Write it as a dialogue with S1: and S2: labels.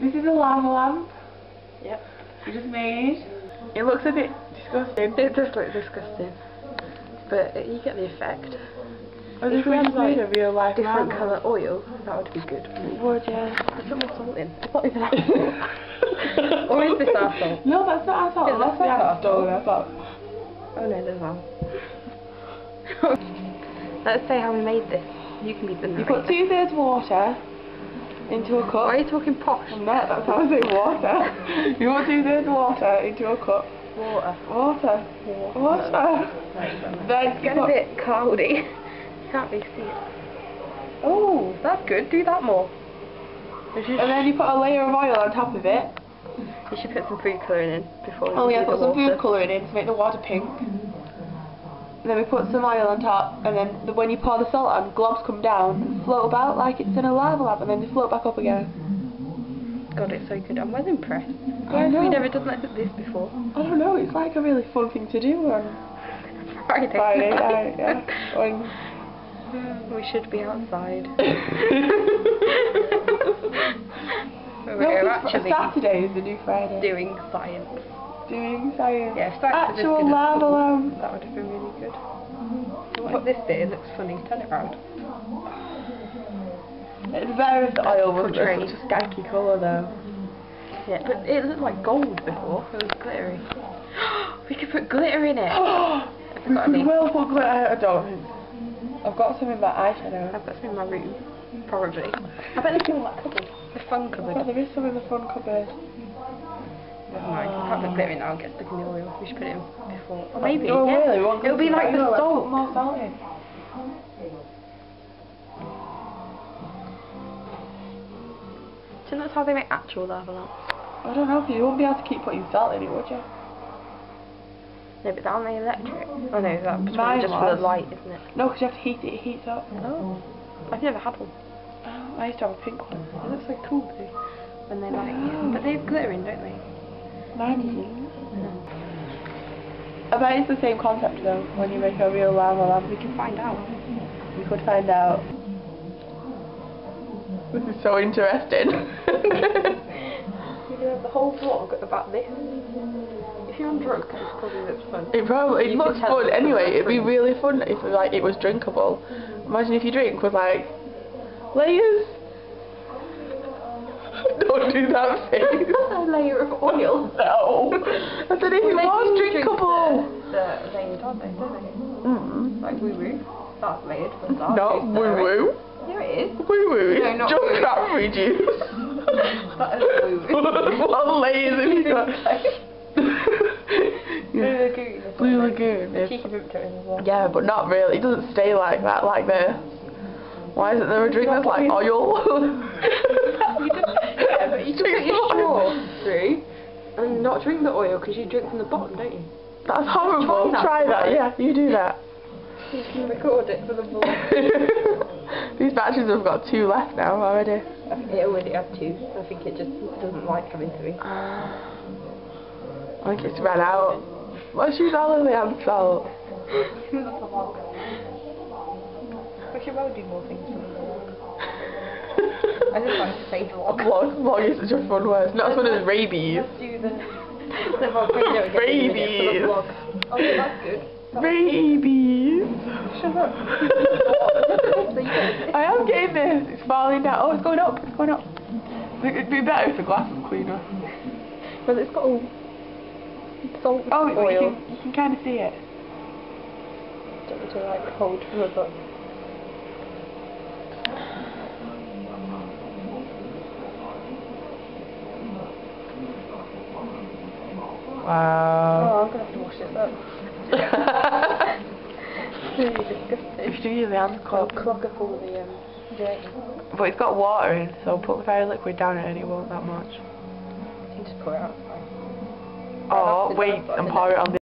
S1: This is a lava lamp
S2: Yep.
S1: we just made. It looks a bit disgusting.
S2: It does look disgusting. But you get the effect.
S1: Oh,
S2: If
S1: this
S2: we had
S1: made
S2: like
S1: of real life
S2: different colour oil, that would be good.
S1: Would yeah.
S2: Let's put more salt in. It's not even our or is this our salt?
S1: No, that's not our salt.
S2: Yeah,
S1: that's
S2: that's
S1: the
S2: our
S1: salt.
S2: Oh no, there's one. Let's say how we made this. You can be the narrator.
S1: You put two thirds water into a cup.
S2: Why are you talking posh?
S1: That's how I say water. you put two thirds water into a cup.
S2: Water.
S1: Water. Water. Then
S2: It's getting a bit cloudy. Can't really see it. Oh, that's good. Do that more.
S1: and then you put a layer of oil on top of it.
S2: You should put some food colouring in before
S1: Oh yeah, put some
S2: water.
S1: food colouring in to make the water pink. And then we put some oil on top, and then the, when you pour the salt on, globs come down and float about like it's in a lava lamp, and then they float back up again.
S2: God, it's so good. I'm well impressed.
S1: I
S2: Why have we
S1: know.
S2: never done like this before?
S1: I don't know, it's like a really fun thing to do on
S2: Friday.
S1: Friday night, yeah. When
S2: we should be outside.
S1: no, it's
S2: actually
S1: Saturday is the new Friday.
S2: doing science.
S1: Doing science.
S2: Yeah, science
S1: Actual lava
S2: school.
S1: lamp.
S2: That would have been really good. What this bit? It looks funny. Turn it round.
S1: It's better if the oil such a skanky colour though.
S2: Yeah, but it looked like gold before. It was glittery. we could put glitter in it.
S1: We could well put glitter, I don't think. I've got some in my eyeshadow.
S2: I've got some in my room. Probably. I bet there's some in that cupboard. The fun
S1: But
S2: cupboard.
S1: there is some in the front cupboard.
S2: Never mind. We can't put glitter in now and get stuck in the oil. We should put it in before. Or maybe.
S1: Oh,
S2: yeah.
S1: really? What
S2: It'll be like the
S1: oil?
S2: Salt.
S1: Put more salt in.
S2: Do you know that's how they make actual lava lamps?
S1: I don't know, because you wouldn't be able to keep putting salt in it, would you?
S2: No, but aren't they electric? Oh no, that's
S1: Mine
S2: just for
S1: was.
S2: the light, isn't it?
S1: No, because you have to heat it, it heats up.
S2: Oh. I've never had one.
S1: Oh, I used to have a pink one.
S2: It looks so cool too. When they like, but they have glitter in, don't they?
S1: Mine doesn't. I bet it's the same concept though, when you make a real lava lamp.
S2: We can find out.
S1: We could find out. This is so interesting.
S2: We could have the whole vlog about this. If you're on drugs, this probably looks fun.
S1: it probably it
S2: You
S1: looks fun anyway. It'd be really fun if like it was drinkable. Imagine if you drink with like layers. Don't do that face.
S2: a layer of oil.
S1: no. I said if it was drinkable.
S2: The, the layered, aren't they? Don't they?
S1: Mm.
S2: Like woo woo. That's layered start.
S1: Not
S2: It's
S1: woo woo.
S2: Yeah, it is.
S1: Woo woo.
S2: No, not woo-woo.
S1: cranberry juice.
S2: That is woo woo.
S1: what layers have you got?
S2: Blue. Lagoon.
S1: Blue Lagoon,
S2: The
S1: yeah.
S2: cheeky boot as well.
S1: yeah, but not really. It doesn't stay like that, like this. Why isn't there a drink that's like oil?
S2: You just, yeah, but you put your straw through and not drink the oil because you drink from the bottom, don't you?
S1: That's horrible.
S2: Try that.
S1: Try that, yeah, you do that.
S2: You can record it for the vlog.
S1: These batteries have got two left now already.
S2: it already had two. I think it just doesn't like having three.
S1: I think it's ran out. Use all of the salt.
S2: We should well do more things for vlog. I just like to say vlog.
S1: Vlog, vlog is such a fun word. Not as fun as rabies.
S2: Let's do the, the volcano again in a minute for
S1: Rabies.
S2: the vlog. Oh, yeah, that's good.
S1: Rabies.
S2: Shut up. So you get
S1: I am getting this. It's falling down. Oh, it's going up. It's going up. It'd be better if the glass was cleaner.
S2: Well, it's got all salt
S1: Oh, but you
S2: oil.
S1: can, you can kind of see it.
S2: Don't need to like hold from a book.
S1: Wow.
S2: Oh, I'm gonna have to wash this up. really disgusting.
S1: If you use the hand
S2: I'll
S1: club.
S2: clog up all the um.
S1: But it's got water in, so I'll put the fairy liquid down it and it won't that much.
S2: You can just pour it out.
S1: Oh, wait, and pour it on the